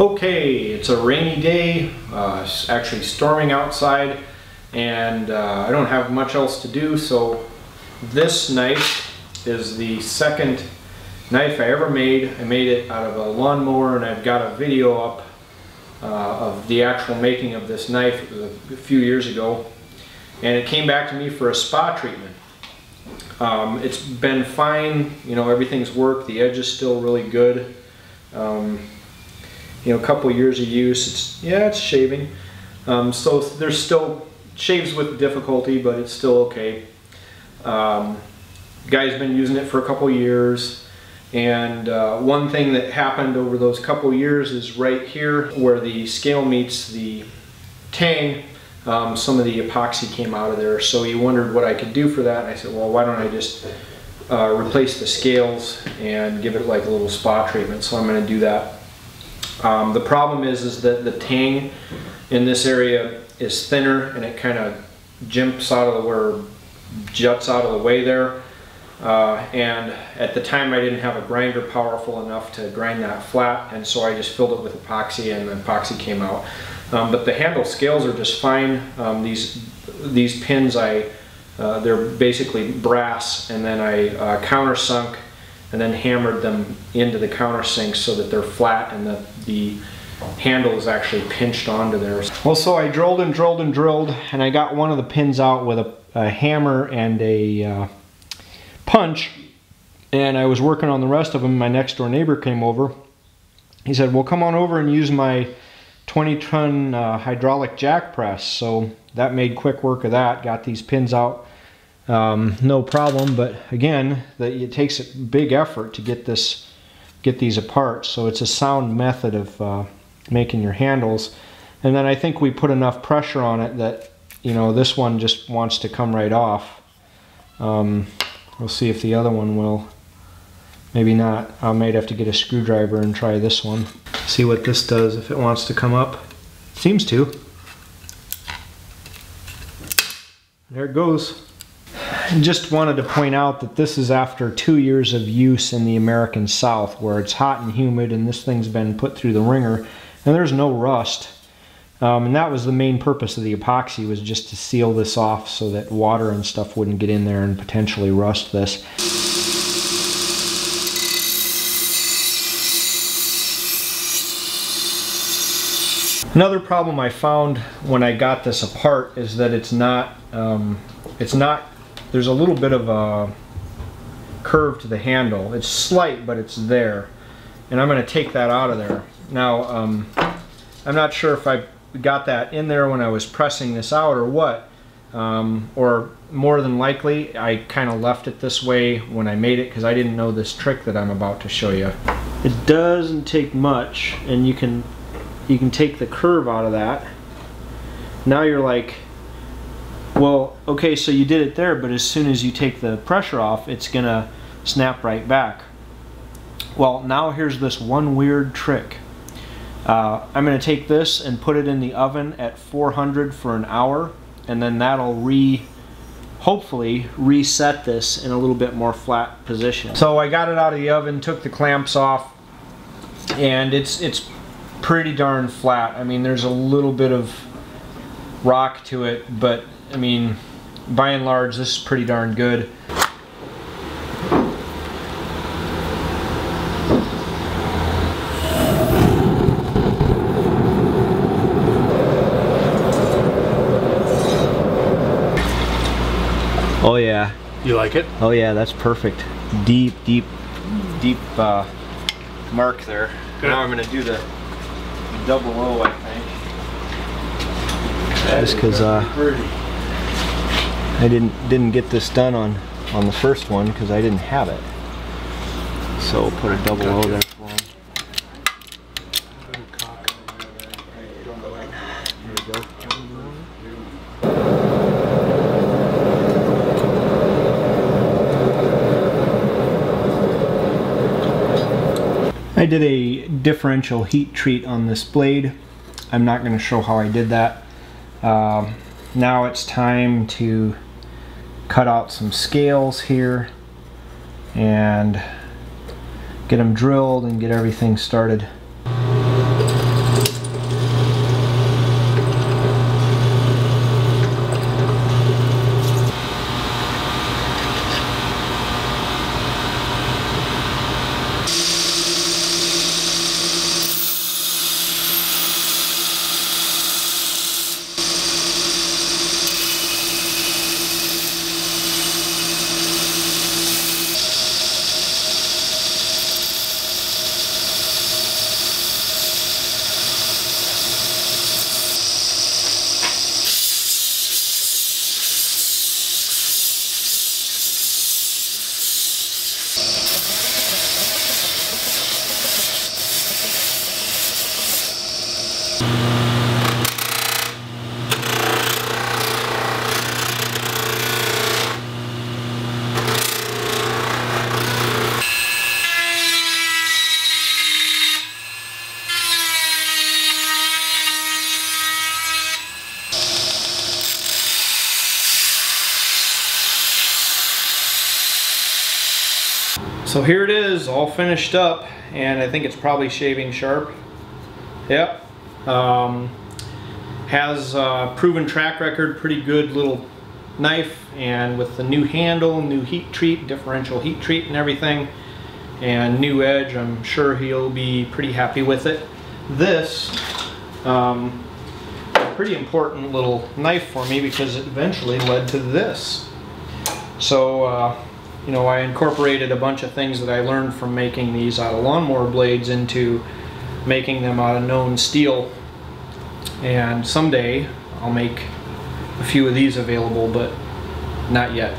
Okay, it's a rainy day, uh, it's actually storming outside, and uh, I don't have much else to do, so this knife is the second knife I ever made. I made it out of a lawnmower, and I've got a video up uh, of the actual making of this knife a few years ago, and it came back to me for a spa treatment. Um, it's been fine, you know, everything's worked, the edge is still really good. Um, you know, a couple years of use, it's, yeah, it's shaving. Um, so there's still, shaves with difficulty, but it's still okay. Um, guy's been using it for a couple years. And uh, one thing that happened over those couple years is right here where the scale meets the tang, um, some of the epoxy came out of there. So he wondered what I could do for that. And I said, well, why don't I just uh, replace the scales and give it like a little spa treatment. So I'm going to do that. Um, the problem is, is that the tang in this area is thinner and it kind of jumps out of the, where juts out of the way there. Uh, and at the time I didn't have a grinder powerful enough to grind that flat and so I just filled it with epoxy and the epoxy came out. Um, but the handle scales are just fine. Um, these these pins I uh, they're basically brass and then I uh, countersunk and then hammered them into the countersink so that they're flat and that the handle is actually pinched onto there. Well, so I drilled and drilled and drilled and I got one of the pins out with a, a hammer and a uh, punch and I was working on the rest of them. My next door neighbor came over. He said, well, come on over and use my 20 ton uh, hydraulic jack press. So that made quick work of that. Got these pins out um, no problem. But again, it takes a big effort to get this, get these apart. So it's a sound method of uh, making your handles. And then I think we put enough pressure on it that, you know, this one just wants to come right off. Um, we'll see if the other one will. Maybe not. I might have to get a screwdriver and try this one. See what this does, if it wants to come up. Seems to. There it goes just wanted to point out that this is after two years of use in the American South where it's hot and humid and this thing's been put through the wringer and there's no rust. Um, and that was the main purpose of the epoxy was just to seal this off so that water and stuff wouldn't get in there and potentially rust this. Another problem I found when I got this apart is that it's not um, it's not there's a little bit of a curve to the handle. It's slight, but it's there. And I'm going to take that out of there. Now, um, I'm not sure if I got that in there when I was pressing this out or what. Um, or more than likely, I kind of left it this way when I made it because I didn't know this trick that I'm about to show you. It doesn't take much, and you can you can take the curve out of that. Now you're like well, okay, so you did it there, but as soon as you take the pressure off, it's gonna snap right back. Well, now here's this one weird trick. Uh, I'm gonna take this and put it in the oven at 400 for an hour, and then that'll re, hopefully, reset this in a little bit more flat position. So I got it out of the oven, took the clamps off, and it's, it's pretty darn flat. I mean, there's a little bit of rock to it, but I mean, by and large, this is pretty darn good. Oh yeah. You like it? Oh yeah, that's perfect. Deep, deep, deep uh, mark there. Good. Now I'm gonna do the double O, I think. Just because uh, I didn't didn't get this done on on the first one because I didn't have it. So put a double. O there for him. I did a differential heat treat on this blade. I'm not going to show how I did that. Um, now it's time to cut out some scales here and get them drilled and get everything started. So here it is, all finished up, and I think it's probably shaving sharp. Yep. Um, has proven track record, pretty good little knife, and with the new handle, new heat treat, differential heat treat and everything, and new edge, I'm sure he'll be pretty happy with it. This, um, pretty important little knife for me because it eventually led to this. So, uh, you know, I incorporated a bunch of things that I learned from making these out of lawnmower blades into making them out of known steel. And someday I'll make a few of these available, but not yet.